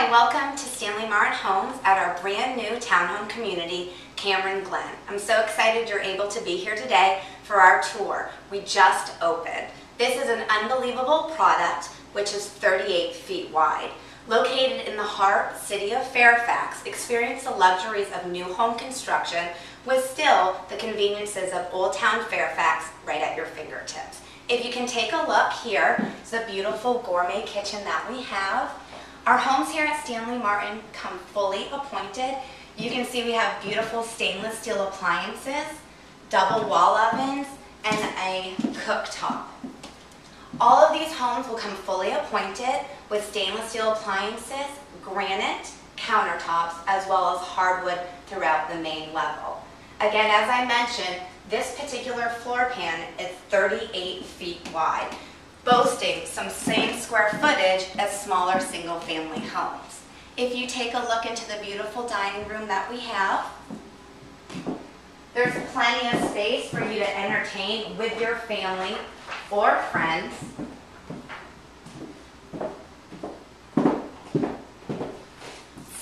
Hi, welcome to Stanley Martin Homes at our brand new townhome community, Cameron Glen. I'm so excited you're able to be here today for our tour. We just opened. This is an unbelievable product which is 38 feet wide. Located in the heart city of Fairfax, experience the luxuries of new home construction with still the conveniences of Old Town Fairfax right at your fingertips. If you can take a look here, it's a beautiful gourmet kitchen that we have. Our homes here at Stanley Martin come fully appointed. You can see we have beautiful stainless steel appliances, double wall ovens, and a cooktop. All of these homes will come fully appointed with stainless steel appliances, granite, countertops, as well as hardwood throughout the main level. Again, as I mentioned, this particular floor plan is 38 feet wide, boasting some same square footage as smaller single-family homes. If you take a look into the beautiful dining room that we have, there's plenty of space for you to entertain with your family or friends.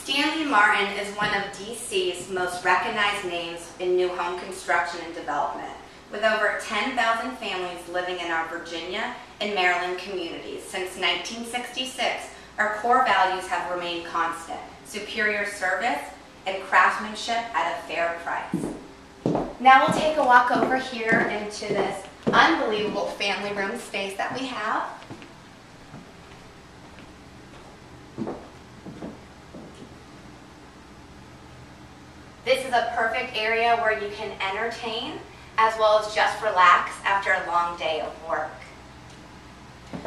Stanley Martin is one of DC's most recognized names in new home construction and development. With over 10,000 families living in our Virginia and Maryland communities since 1966, our core values have remained constant, superior service and craftsmanship at a fair price. Now we'll take a walk over here into this unbelievable family room space that we have. This is a perfect area where you can entertain as well as just relax after a long day of work.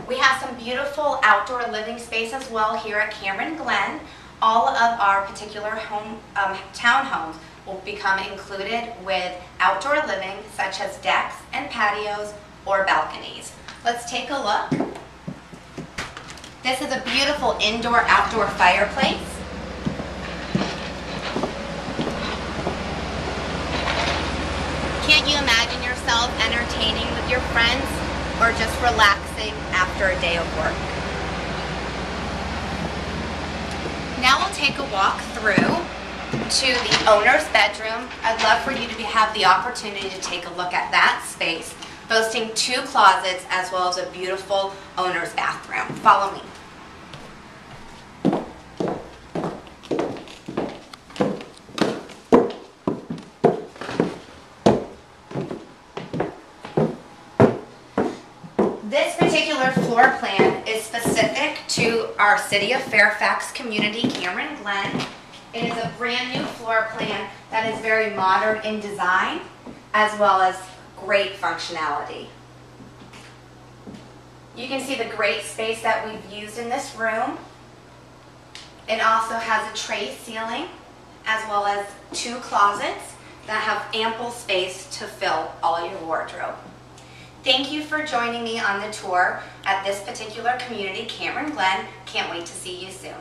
We have some beautiful outdoor living space as well here at Cameron Glen. All of our particular home um, townhomes will become included with outdoor living such as decks and patios or balconies. Let's take a look. This is a beautiful indoor-outdoor fireplace. Can't you imagine yourself entertaining with your friends or just relaxing after a day of work? Now we'll take a walk through to the owner's bedroom. I'd love for you to be, have the opportunity to take a look at that space, boasting two closets as well as a beautiful owner's bathroom. Follow me. This particular floor plan is specific to our City of Fairfax community, Cameron Glen. It is a brand new floor plan that is very modern in design as well as great functionality. You can see the great space that we've used in this room. It also has a tray ceiling as well as two closets that have ample space to fill all your wardrobe. Thank you for joining me on the tour at this particular community, Cameron Glen. Can't wait to see you soon.